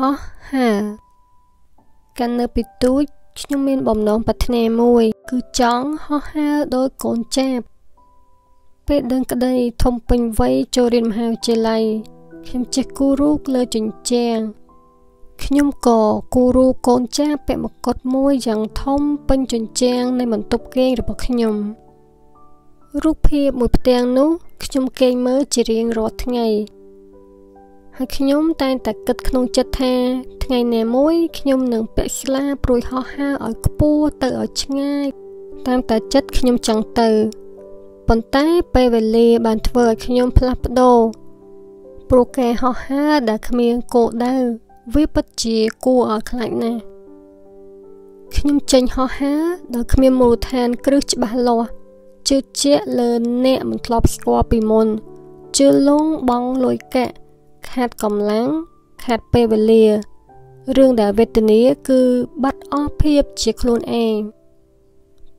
ហោះហើរកាលនៅពីទូចខ្ញុំមានបំណងប្រាថ្នាមួយ គឺចង់ហោះហើរដោយកូនចាបពេលដឹងក្តីធំពេញវ័យចូលរៀនមហាវិទ្យាល័យខ្ញុំចេះគូររូបលើជញ្ជាំងខ្ញុំក៏គូររូបកូនចាបពាក់មកុដមួយយ៉ាងធំពេញជញ្ជាំងនៃបន្ទប់គេងរបស់ខ្ញុំរូបភាពមួយផ្ទាំងនោះខ្ញុំគេងមើលជារៀងរាល់ថ្ងៃ ហើយខ្ញុំតែងតែគិតក្នុងចិត្តថា ថ្ងៃណាមួយខ្ញុំនឹងពាក់ស្លាព្រួយហោះហើរឲ្យខ្ពស់ទៅឲ្យឆ្ងាយ តាមតែចិត្តខ្ញុំចង់ទៅប៉ុន្តែពេលវេលាបានធ្វើឲ្យខ្ញុំផ្លាស់ប្ដូរព្រោះការហោះហើរដែលគ្មានគោលដៅវាពិតជាគួរឲ្យខ្លាចណាស់ខ្ញុំចេញហោះហើរដោយគ្មានមូលដ្ឋានគ្រឹះច្បាស់លាស់ជឿជាក់លើអ្នកមិនធ្លាប់ស្គាល់ពីមុនជឿលងបងលុយកាក់ ខាតកម្លាំងខាតពេលវេលារឿងដែលវេទនាគឺបាត់អស់ភាពជាខ្លួនឯង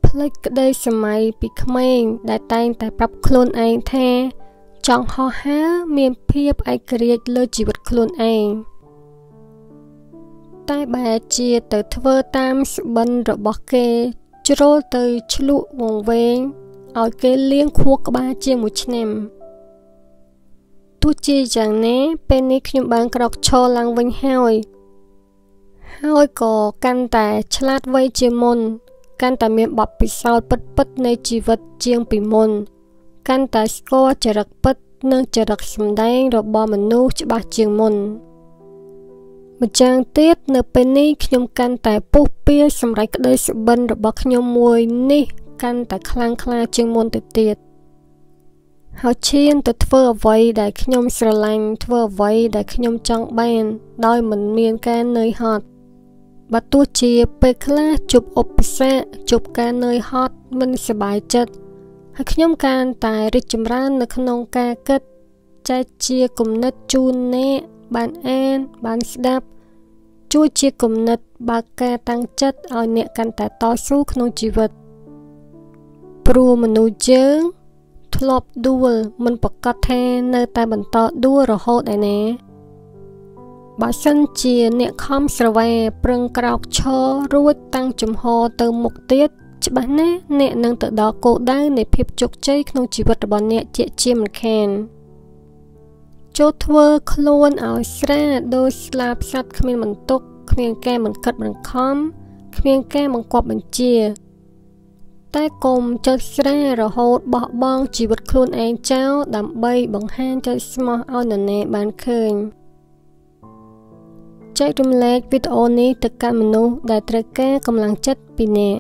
ផ្លេចក្តីសម័យពីក្មេងដែលតែងតែប្រាប់ខ្លួនឯងថា ចង់ហោះហើរមានភាពឯករាជ្យលើជីវិតខ្លួនឯងតែបែរជាទៅធ្វើតាមស្បិនរបស់គេ ជ្រុលទៅឆ្លក់វងវែងឲ្យគេលៀងខួរក្បាលជាមួយឆ្នាំ ទោះជាយ៉ាងណាពេលនេះខ្ញុំបានក្រោកឈរឡើងវិញហើយហើយក៏កាន់តែឆ្លាតវៃជាមុន កាន់តែមានបទពិសោធន៍ពិតៗនៃជីវិតជាងពីមុន កាន់តែស្គាល់ចរិតពិតនិងចរិតសម្ដែងរបស់មនុស្សច្បាស់ជាងមុនម្យ៉ាងទៀតនៅពេលនេះខ្ញុំកាន់តែពុះពៀសម្រាប់ក្តីសុបិនរបស់ខ្ញុំមួយនេះ កាន់តែខ្លាំងក្លាជាងមុនទៅទៀត ហើយឈានទៅធ្វើអ្វីដែលខ្ញុំស្រឡាញ់ធ្វើអ្វីដែលខ្ញុំចង់បាន ដោយមិនមានការនឿយហត់បើទោះជាពេលខ្លះជួបឧបសគ្គជួបការនឿយហត់មិនសប្បាយចិត្តហើយខ្ញុំកាន់តែរីកចម្រើន នៅក្នុងការគិតចែកជាគំនិតជូនអ្នកបានអានបានស្ដាប់ ជួយជាគំនិតបើកការតាំងចិត្តឲ្យអ្នកកាន់តែតស៊ូក្នុងជីវិតព្រោះមនុស្សយើង ធ្លាប់ដួលមិនប្រកាសថានៅតែបន្តដួលរហូតឯណាបើសិនជាអ្នកខំស្រវែប្រឹងក្រោកឈររួចតាំងចំហទៅមុខទៀតច្បាស់ណាស់អ្នកនឹងទៅដល់គោលដៅនៃភាពជោគជ័យក្នុងជីវិតរបស់អ្នកជាជាមិនខានចូលធ្វើខ្លួនឲ្យស្រាដោយស្លាបសัตว์គ្មានបន្ទុកគ្មានការបង្កត់បង្ខំគ្មានការបង្គាប់បញ្ជា តែកុំចិត្តស្រារហូតបោះបង់ជីវិតខ្លួនឯងចោលដើម្បីបង្ហាញចិត្តស្មោះឲ្យនរណាបានឃើញចែករំលែកវីដេអូនេះទៅកាន់មនុស្សដែលត្រូវការកម្លាំងចិត្តពីអ្នក